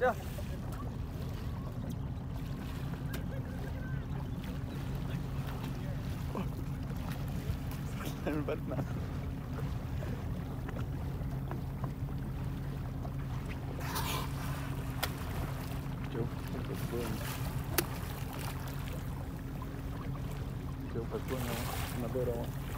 Все. En Batman. Чего? это было. Joe.